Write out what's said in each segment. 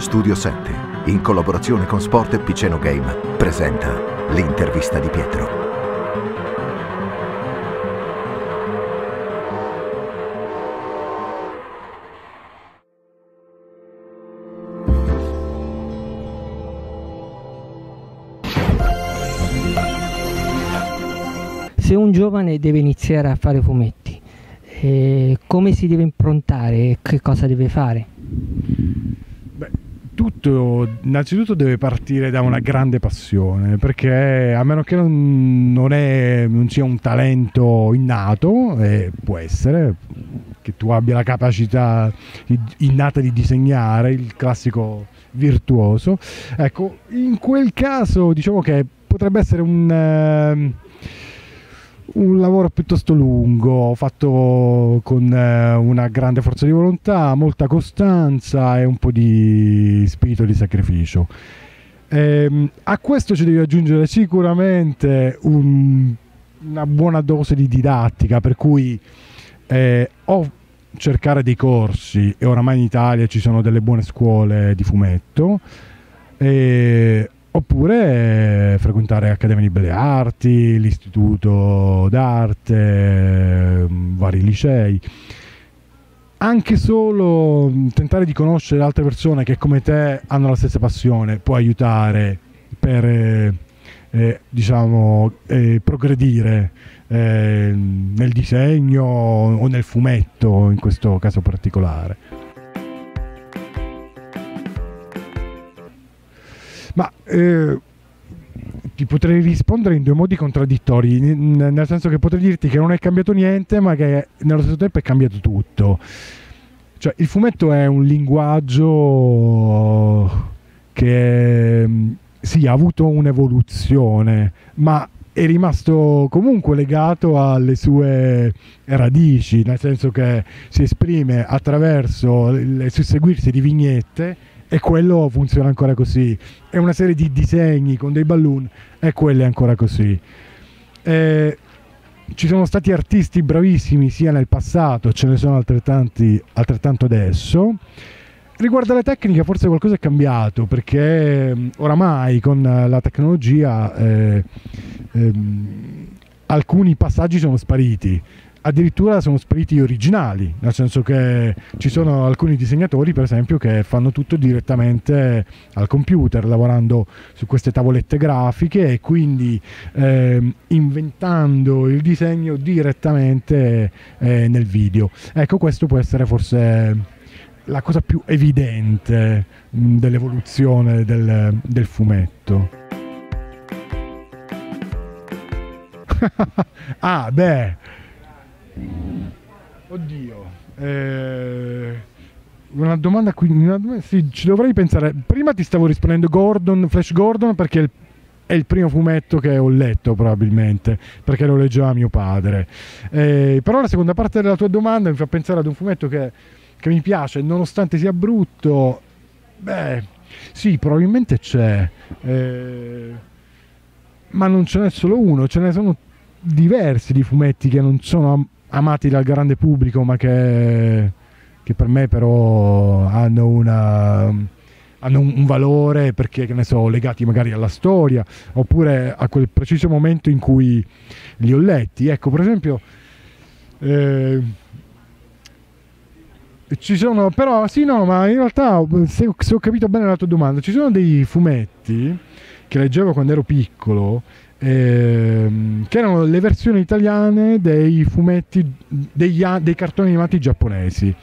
Studio 7, in collaborazione con Sport e Piceno Game, presenta l'intervista di Pietro. Se un giovane deve iniziare a fare fumetti, eh, come si deve improntare? Che cosa deve fare? Tutto innanzitutto deve partire da una grande passione perché a meno che non, non, è, non sia un talento innato eh, può essere che tu abbia la capacità innata di disegnare il classico virtuoso. Ecco in quel caso diciamo che potrebbe essere un eh, un lavoro piuttosto lungo, fatto con eh, una grande forza di volontà, molta costanza e un po' di spirito di sacrificio. Ehm, a questo ci devi aggiungere sicuramente un, una buona dose di didattica, per cui eh, o cercare dei corsi, e oramai in Italia ci sono delle buone scuole di fumetto, eh, oppure frequentare Accademia di Belle Arti, l'Istituto d'Arte, mm, vari licei. Anche solo mm, tentare di conoscere altre persone che come te hanno la stessa passione può aiutare per eh, eh, diciamo eh, progredire eh, nel disegno o nel fumetto in questo caso particolare. Ma eh, ti potrei rispondere in due modi contraddittori, nel senso che potrei dirti che non è cambiato niente, ma che nello stesso tempo è cambiato tutto. Cioè, il fumetto è un linguaggio che sì, ha avuto un'evoluzione, ma è rimasto comunque legato alle sue radici, nel senso che si esprime attraverso il susseguirsi di vignette e quello funziona ancora così. È una serie di disegni con dei balloon e quello è ancora così. Eh, ci sono stati artisti bravissimi sia nel passato, ce ne sono altrettanti, altrettanto adesso. Riguardo alle tecniche forse qualcosa è cambiato perché mm, oramai con la tecnologia eh, ehm, alcuni passaggi sono spariti addirittura sono spariti gli originali, nel senso che ci sono alcuni disegnatori, per esempio, che fanno tutto direttamente al computer, lavorando su queste tavolette grafiche e quindi eh, inventando il disegno direttamente eh, nel video. Ecco, questo può essere forse la cosa più evidente mh, dell'evoluzione del, del fumetto. ah, beh, Oddio. Eh, una domanda qui. Una domanda, sì, ci dovrei pensare. Prima ti stavo rispondendo Gordon, Flash Gordon, perché è il, è il primo fumetto che ho letto probabilmente, perché lo leggeva mio padre. Eh, però la seconda parte della tua domanda mi fa pensare ad un fumetto che, che mi piace, nonostante sia brutto. Beh, sì, probabilmente c'è. Eh, ma non ce n'è solo uno, ce ne sono diversi di fumetti che non sono amati dal grande pubblico ma che, che per me però hanno, una, hanno un, valore perché che ne so, legati magari alla storia oppure a quel preciso momento in cui li ho letti. Ecco, per esempio... Eh, ci sono però sì no ma in realtà se, se ho capito bene la tua domanda ci sono dei fumetti che leggevo quando ero piccolo ehm, che erano le versioni italiane dei fumetti, degli, dei cartoni animati giapponesi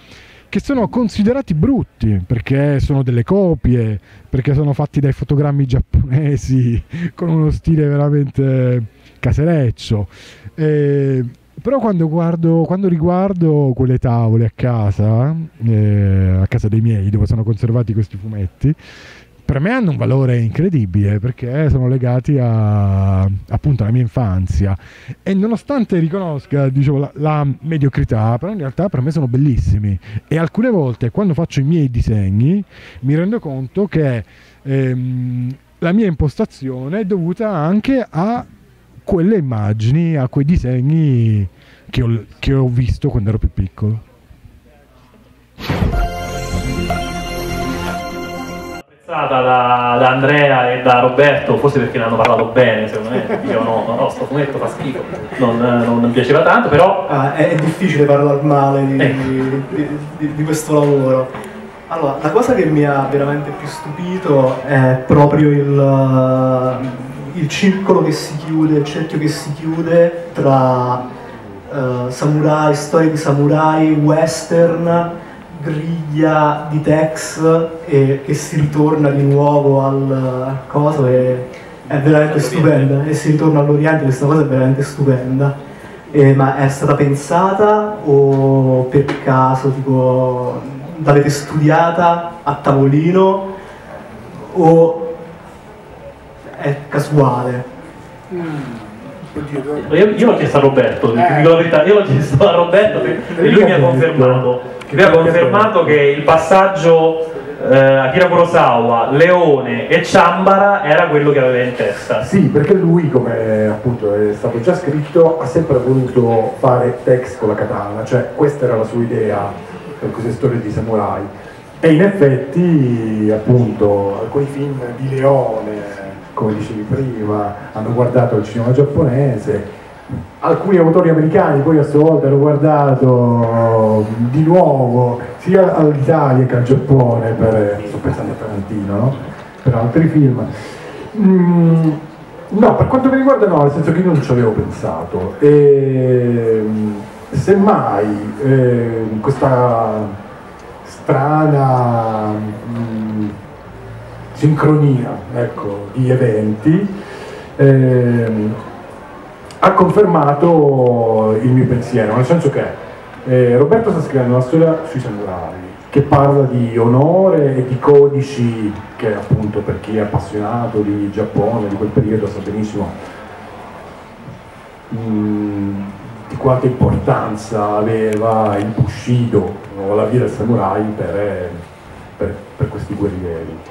che sono considerati brutti perché sono delle copie, perché sono fatti dai fotogrammi giapponesi con uno stile veramente casereccio. Eh, però quando, guardo, quando riguardo quelle tavole a casa, eh, a casa dei miei, dove sono conservati questi fumetti, per me hanno un valore incredibile perché sono legati a, appunto alla mia infanzia e nonostante riconosca diciamo, la, la, mediocrità, però in realtà per me sono bellissimi e alcune volte quando faccio i miei disegni mi rendo conto che ehm, la mia impostazione è dovuta anche a quelle immagini, a quei disegni che ho, che ho visto quando ero più piccolo. Da, da, Andrea e da Roberto, forse perché ne hanno parlato bene, secondo me dicevano no, no, sto fumetto fa schifo, non, non mi piaceva tanto, però... Ah, è, è, difficile parlare male di, eh. di, di, di, questo lavoro. Allora, la cosa che mi ha veramente più stupito è proprio il, il circolo che si chiude, il cerchio che si chiude tra uh, samurai, storie di samurai, western griglia di Tex e che si ritorna di nuovo al, al coso e è veramente stupenda e si ritorna all'Oriente, questa cosa è veramente stupenda. Eh, ma è stata pensata o per caso tipo l'avete studiata a tavolino o è casuale? Mm. Io, io l'ho chiesto a Roberto, eh. dico la verità, io l'ho chiesto a Roberto e lui mi ha confermato che ha confermato che il passaggio eh, Akira Kurosawa, Leone e Ciambara era quello che aveva in testa. Sì, perché lui, come appunto è stato già scritto, ha sempre voluto fare text con la katana, cioè questa era la sua idea per queste storie di samurai. E in effetti, appunto, alcuni film di Leone, come dicevi prima, hanno guardato il cinema giapponese. Alcuni autori americani poi a sua volta hanno guardato di nuovo sia all'Italia che al Giappone per, sto pensando a Tarantino no? per altri film. Mm, no per quanto mi riguarda no nel senso che io non ci avevo pensato. E semmai eh, questa strana sincronia ecco, di eventi eh, ha confermato il mio pensiero, nel senso che eh, Roberto sta scrivendo una storia sui samurai che parla di onore e di codici che appunto per chi è appassionato di Giappone, di quel periodo sa benissimo mh, mm, di quanta importanza aveva il Bushido o la via del samurai per, per, per questi guerrieri.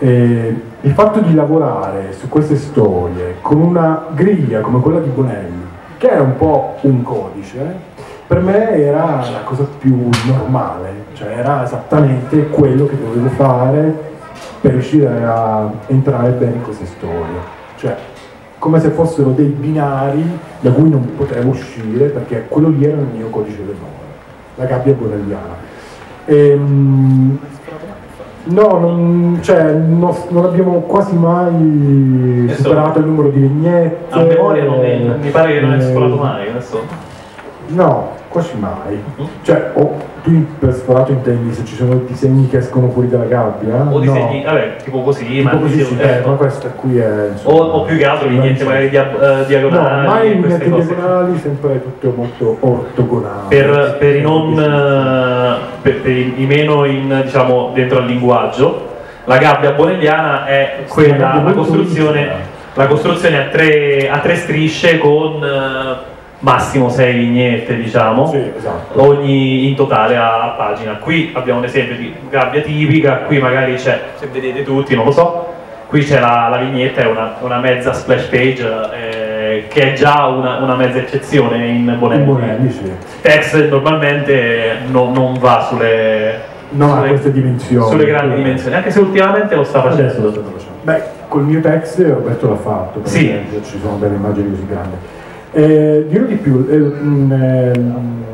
Eh, il fatto di lavorare su queste storie con una griglia come quella di Bonelli, che era un po' un codice, per me era la cosa più normale, cioè era esattamente quello che dovevo fare per riuscire a entrare bene in queste storie. Cioè, come se fossero dei binari da cui non potevo uscire perché quello lì era il mio codice d'onore, la gabbia bonelliana. E, ehm, No, non, cioè, non, non, abbiamo quasi mai adesso, superato il numero di vignette. A memoria non è, mi pare che non è sforato mai adesso. No, quasi mai. Uh-huh. Cioè, o tu per sforato intendi se ci sono disegni che escono fuori dalla gabbia? O disegni, no. vabbè, tipo così, tipo ma così sì, eh, ma questa qui è. Insomma, o, o, più che altro vignette magari dia, uh, diagonali. No, mai vignette diagonali, sempre tutto molto ortogonale. Per, per i non. Uh, per, per i, i, meno in, diciamo, dentro al linguaggio, la gabbia bonelliana è quella, la costruzione. La costruzione a tre, a tre strisce con uh, massimo 6 vignette diciamo sì, esatto. ogni in totale a, a, pagina qui abbiamo un esempio di gabbia tipica qui magari c'è se vedete tutti non lo so qui c'è la, la vignetta è una, una, mezza splash page eh, che è già una, una, mezza eccezione in Bonelli, in Bonelli sì. Tex normalmente no, non va sulle non sulle, queste dimensioni sulle grandi dimensioni anche se ultimamente lo sta facendo. Beh col mio Tex Roberto l'ha fatto per sì. esempio ci sono delle immagini così grandi eh, dirò di più, eh, in, eh,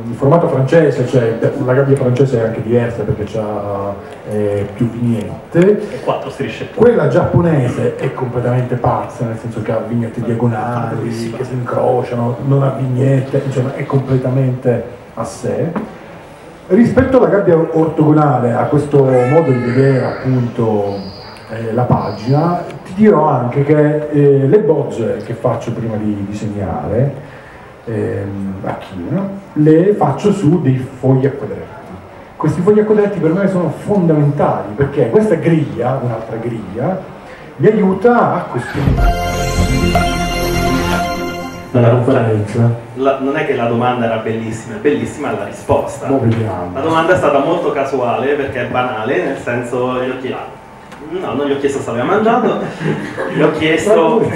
il formato francese, cioè la gabbia francese è anche diversa perché ha eh, più vignette. E quattro strisce. Quella giapponese è completamente pazza, nel senso che ha vignette diagonali, che si incrociano, non ha vignette, insomma è completamente a sé. Rispetto alla gabbia ortogonale, a questo modo di vedere appunto eh, la pagina, dirò anche che eh, le bozze che faccio prima di disegnare ehm, a China le faccio su dei fogli a quadretti. Questi fogli a quadretti per me sono fondamentali perché questa griglia, un'altra griglia, mi aiuta a costruire. La conferenza. La, non è che la domanda era bellissima, è bellissima la risposta. La domanda è stata molto casuale perché è banale, nel senso io ti No, non gli ho chiesto se aveva mangiato, gli ho chiesto...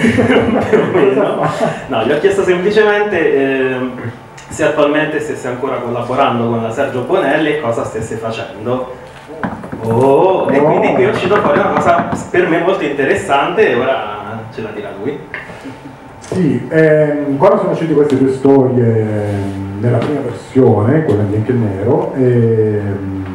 no, gli ho chiesto semplicemente eh, se attualmente stesse ancora collaborando con la Sergio Bonelli e cosa stesse facendo. Oh, e quindi qui è uscito fuori una cosa per me molto interessante e ora ce la dirà lui. Sì, ehm, quando sono uscite queste due storie ehm, nella prima versione, quella in bianco e nero, ehm,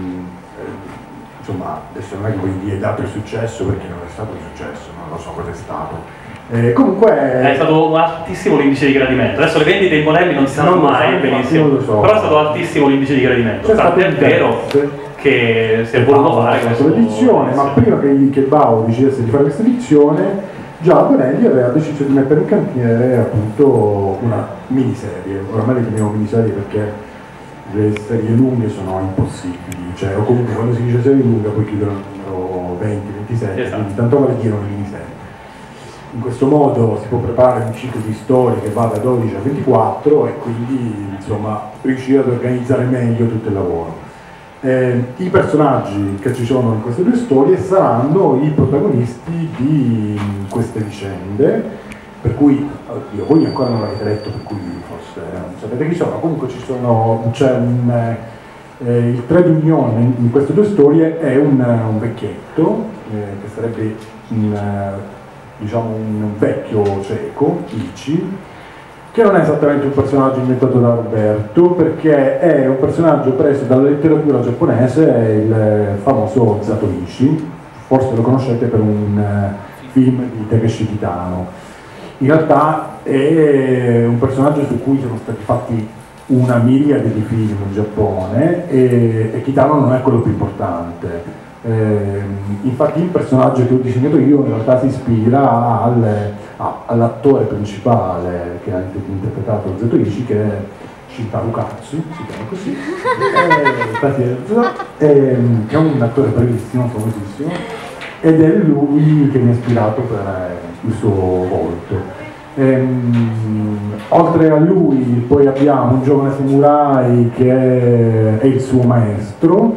insomma, adesso non è che vuoi dire dato il successo perché non è stato un successo, non lo so cosa è stato. Eh, comunque È stato altissimo l'indice di gradimento. Adesso le vendite in Bonelli non si sanno so, mai infatti benissimo. so. Però è stato altissimo l'indice di gradimento. c'è stato un vero che si è voluto fare questa edizione, ma prima che, che Bao decidesse di fare questa edizione, già Bonelli aveva deciso di mettere in cantiere appunto una miniserie, oramai le chiamiamo miniserie perché le serie lunghe sono impossibili, cioè o comunque quando si dice serie lunga poi chiudono il numero 20, 27, Esatto. quindi tanto vale dire una miniserie. In questo modo si può preparare un ciclo di storie che va da 12 a 24 e quindi insomma riuscire ad organizzare meglio tutto il lavoro. Eh, I personaggi che ci sono in queste due storie saranno i protagonisti di queste vicende, per cui, oddio, voi ancora non l'avete letto, per cui sapete chi sono, comunque sono, c'è un, eh, il trade union in, in queste due storie è un, un vecchietto, eh, che sarebbe un, eh, diciamo un vecchio cieco, Ichi, che non è esattamente un personaggio inventato da Roberto, perché è un personaggio preso dalla letteratura giapponese, il famoso Zatoichi, forse lo conoscete per un eh, film di Takeshi Kitano. In realtà è un personaggio su cui sono stati fatti una miriade di film in Giappone e, e Kitano non è quello più importante. Ehm, infatti il personaggio che ho disegnato io in realtà si ispira al, a- all'attore principale che ha inter- interpretato Zetoichi che è Shintaro Katsu, si chiama così, Eh, ehm, che è un attore bravissimo, famosissimo, ed è lui che mi ha ispirato per eh, il suo volto. Ehm, oltre a lui poi abbiamo un giovane samurai che è, è il suo maestro,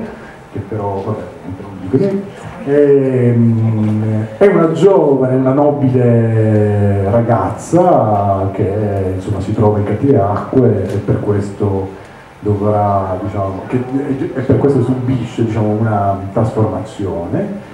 che però vabbè, non dico. Ehm, è una giovane, una nobile ragazza che insomma si trova in cattive acque e per questo dovrà, diciamo, che, e per questo subisce diciamo, una trasformazione.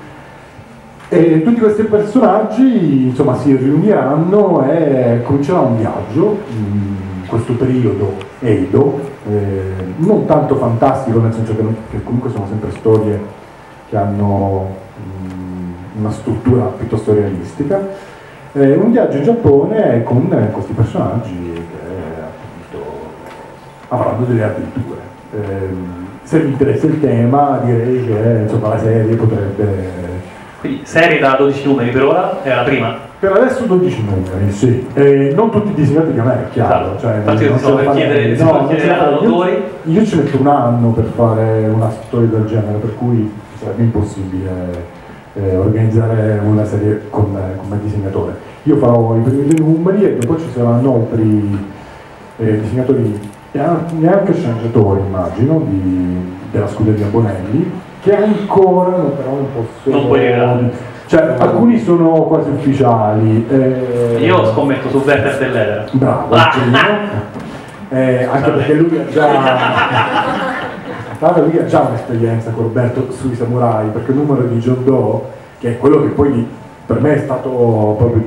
E tutti questi personaggi insomma, si riuniranno e comincerà un viaggio in questo periodo Edo, eh, non tanto fantastico nel senso che, che comunque sono sempre storie che hanno mm, una struttura piuttosto realistica. Eh, un viaggio in Giappone con questi personaggi che avranno delle avventure. Ehm, se vi interessa il tema direi che insomma, la serie potrebbe Quindi serie da 12 numeri per ora, è la prima. per adesso 12 numeri, sì. Eh, non tutti disegnati da me, è chiaro. Esatto. Cioè, Infatti io non ti la per chiedere- No, la chiedere farei. Io- autori. Io ci metto un anno per fare una storia del genere, per cui sarebbe impossibile eh, organizzare una serie con, con me disegnatore. Io farò i primi due numeri e dopo ci saranno altri eh, disegnatori e an- neanche sceneggiatori, immagino, di- della scuderia Bonelli, che ancora non- però non posso... Non puoi rivelare. Cioè, alcuni sono quasi ufficiali. eh, Io scommetto su Werther dell'Edera. Bravo, Ah! Eh, anche perché lui ha già. Tra lui ha già un'esperienza con Roberto sui samurai, perché il numero di John Doe, che è quello che poi per me è stato proprio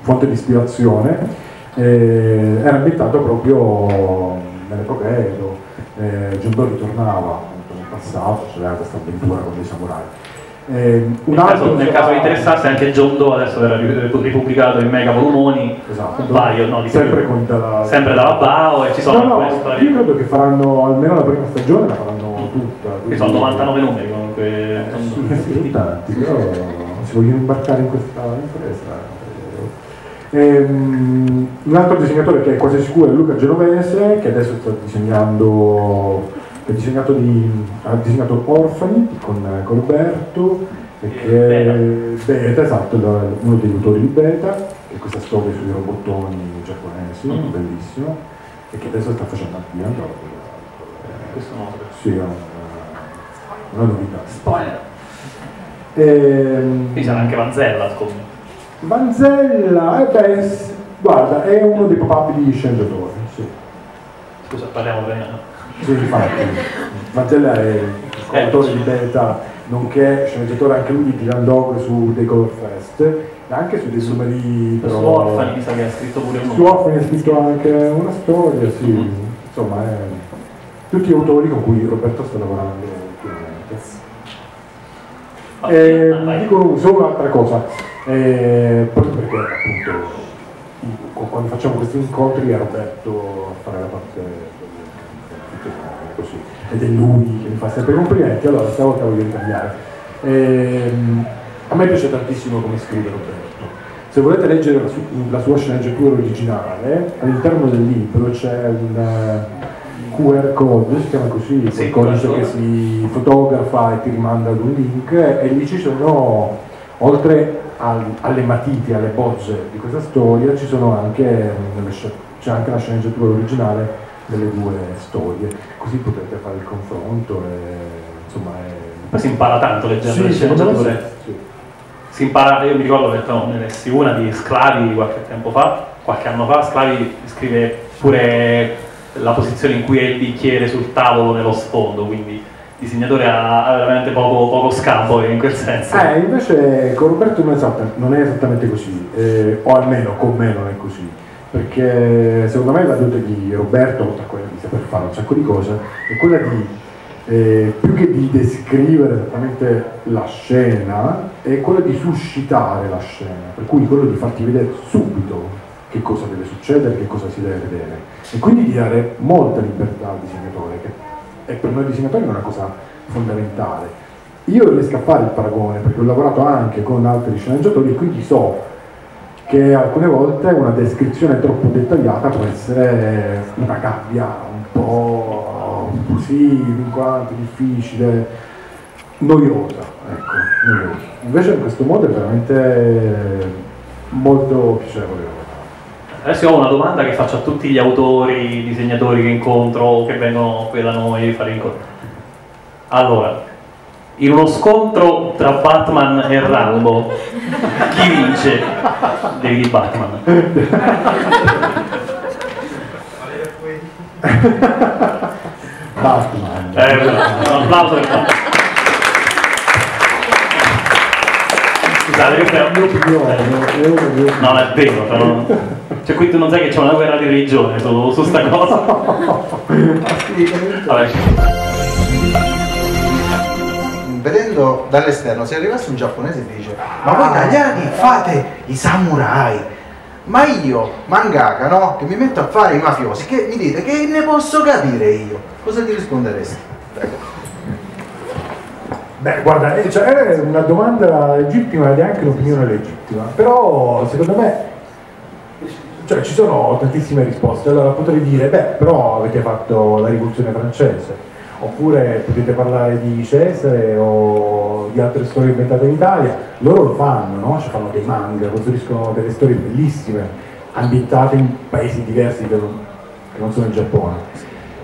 fonte di ispirazione, eh, era ambientato proprio nell'epoca Edo. Eh, John Doe ritornava nel passato, c'era questa avventura con dei samurai. Eh, un Nel caso, altro nel caso vi interessasse anche Doe adesso verrà ri- ripubblicato in mega volumoni, Esatto. un paio, no, sempre, dalla, sempre dalla Bao e ci sono no, no, io credo che faranno almeno la prima stagione la faranno tutta. Qui sono 99 numeri comunque. Sì, sono tanti, però si vogliono imbarcare in questa impresa. Ehm, un altro disegnatore che è quasi sicuro è Luca Genovese, che adesso sta disegnando, che ha disegnato, di, ha disegnato Orfani con eh, Colberto, che è Beta, esatto, uno degli autori di Beta, che è questa storia sui robottoni giapponesi, Mm. bellissimo, e che adesso sta facendo anche Android. Questo no. Sì, è una, una novità. Spoiler. Ehm, Qui sarà anche Vanzella, scommetto. Vanzella, eh beh, guarda, è uno dei papabili sceneggiatori, sì. Scusa, parliamo bene. Sì, infatti. Vanzella è autore di beta, nonché sceneggiatore anche lui di Dylan Dog su The Color Fest, e anche su dei numeri però... Su Orfani mi sa che ha scritto pure un Su Orfani ha scritto anche una storia, sì, insomma, è... tutti autori con cui Roberto sta lavorando ultimamente. Eh, dico solo un'altra cosa, eh, proprio perché appunto quando facciamo questi incontri è Roberto a fare la parte così, ed è lui che mi fa sempre complimenti, allora stavolta voglio ritagliare. Ehm, a me piace tantissimo come scrive Roberto. Se volete leggere la, su- la sua sceneggiatura originale, all'interno del libro c'è un eh, QR code, si chiama così, Sì, quel codice che si fotografa e ti rimanda ad un link e lì ci sono, oltre al- alle matite, alle bozze di questa storia, ci sono anche, mm, c'è anche la sceneggiatura originale delle due storie, così potete fare il confronto e insomma è... Poi si impara tanto leggendo le Sì, me sceneggiature. sì. Si impara, io mi ricordo che no, ne lessi una di Sclavi qualche tempo fa, qualche anno fa, Sclavi scrive pure la posizione in cui è il bicchiere sul tavolo nello sfondo, quindi il disegnatore ha, veramente poco, poco scampo in quel senso. Eh, invece con Roberto non è, esatta- non è esattamente così, eh, o almeno con me non è così, perché secondo me la dote di Roberto, oltre a quella di saper fare un sacco di cose, è quella di, eh, più che di descrivere esattamente la scena, è quella di suscitare la scena, per cui quello di farti vedere subito che cosa deve succedere, che cosa si deve vedere, e quindi di dare molta libertà al disegnatore, che è per noi disegnatori una cosa fondamentale. Io riesco a fare il paragone perché ho lavorato anche con altri sceneggiatori e quindi so che alcune volte una descrizione troppo dettagliata può essere una gabbia un po' così, vincolante, difficile, noiosa, ecco, noiosa. Invece in questo modo è veramente molto piacevole. Adesso ho una domanda che faccio a tutti gli autori, disegnatori che incontro o che vengono qui da noi a fare incontri. Allora, in uno scontro tra Batman e Rambo, chi vince? Devi di Batman. Batman. Eh, un applauso. Scusate, questa è un Opinione, No, non è vero, però. Cioè, qui tu non sai che c'è una guerra di religione su, su sta cosa. Vabbè. Vedendo dall'esterno, se arrivasse un giapponese e dice ma voi italiani fate i samurai, ma io, mangaka, no? Che mi metto a fare i mafiosi, che mi dite che ne posso capire io? Cosa ti risponderesti? Prego. Beh, guarda, eh, cioè, è una domanda legittima ed è anche un'opinione legittima, però secondo me cioè, ci sono tantissime risposte. Allora potrei dire, beh, però avete fatto la rivoluzione francese, oppure potete parlare di Cesare o di altre storie inventate in Italia, loro lo fanno, no? Ci fanno dei manga, costruiscono delle storie bellissime, ambientate in paesi diversi che non, sono il Giappone.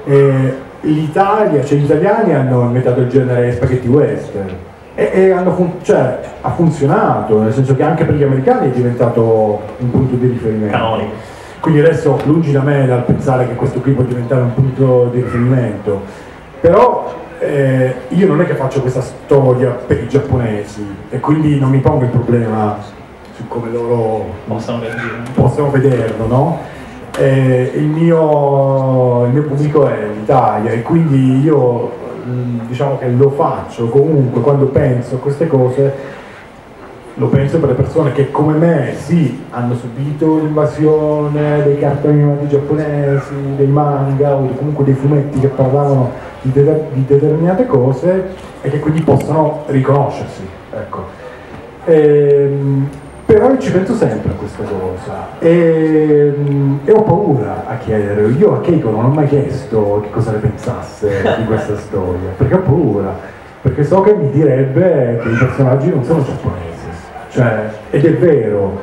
Eh, L'Italia, cioè gli italiani hanno inventato il genere spaghetti western e, e hanno fun- cioè, ha funzionato, nel senso che anche per gli americani è diventato un punto di riferimento. Canonico. Quindi adesso lungi da me dal pensare che questo qui può diventare un punto di riferimento, però eh, io non è che faccio questa storia per i giapponesi e quindi non mi pongo il problema su come loro Possono capire. possono vederlo, no? Eh, il, mio, il mio pubblico è l'Italia e quindi io mh, diciamo che lo faccio comunque quando penso a queste cose lo penso per le persone che come me sì hanno subito l'invasione dei cartoni animati giapponesi, dei manga o comunque dei fumetti che parlavano di, de- di determinate cose e che quindi possono riconoscersi. Ecco. Ehm, però io ci penso sempre a questa cosa e, e ho paura a chiedere. Io a Keiko non ho mai chiesto che cosa ne pensasse di questa storia, perché ho paura, perché so che mi direbbe che i personaggi non sono giapponesi. Cioè, ed è vero,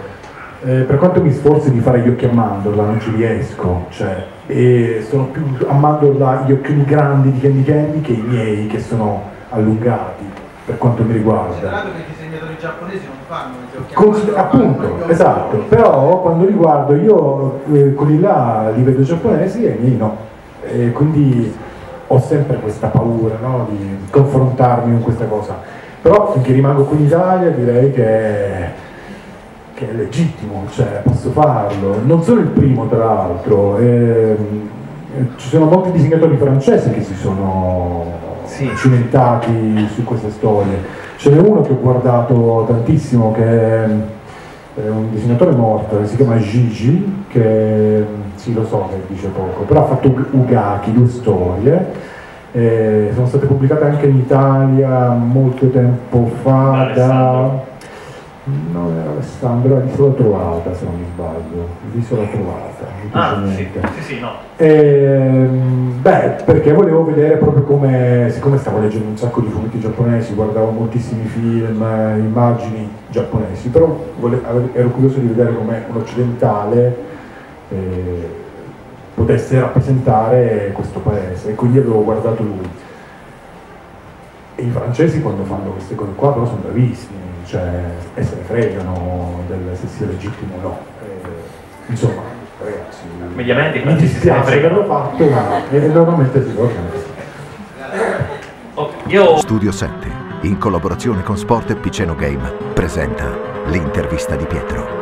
eh, per quanto mi sforzi di fare gli occhi a mandorla, non ci riesco. Cioè, e sono più a mandorla gli occhioni grandi di Candy Candy che i miei che sono allungati, per quanto mi riguarda. Considerando che i disegnatori giapponesi non fanno i giochi a Consider- mano, fanno appunto, gli occhi esatto, però quando li guardo io eh, quelli là li vedo giapponesi e i miei no. E quindi ho sempre questa paura no? di confrontarmi con questa cosa. Però finché rimango qui in Italia direi che, che è legittimo, cioè posso farlo. Non sono il primo tra l'altro, ehm, ci sono molti disegnatori francesi che si sono sì. cimentati su queste storie. Ce n'è uno che ho guardato tantissimo che è un disegnatore morto, si chiama Gigi, che sì lo so che dice poco, però ha fatto Ugaki, due storie, eh, sono state pubblicate anche in Italia molto tempo fa da non era Alessandro, l'isola trovata se non mi sbaglio, l'isola trovata. Ah, sì, sì, sì, no. E, ehm, beh, perché volevo vedere proprio come, siccome stavo leggendo un sacco di fumetti giapponesi, guardavo moltissimi film, immagini giapponesi, però volevo, ero curioso di vedere come un occidentale eh, potesse rappresentare questo paese e quindi avevo guardato lui. E i francesi quando fanno queste cose qua però sono bravissimi, cioè, e se ne fregano del se sia legittimo o no. Eh, insomma, ragazzi, mediamente mi dispiace averlo fatto, ma normalmente si organizza. Io... Studio 7, in collaborazione con Sport e Piceno Game, presenta l'intervista di Pietro.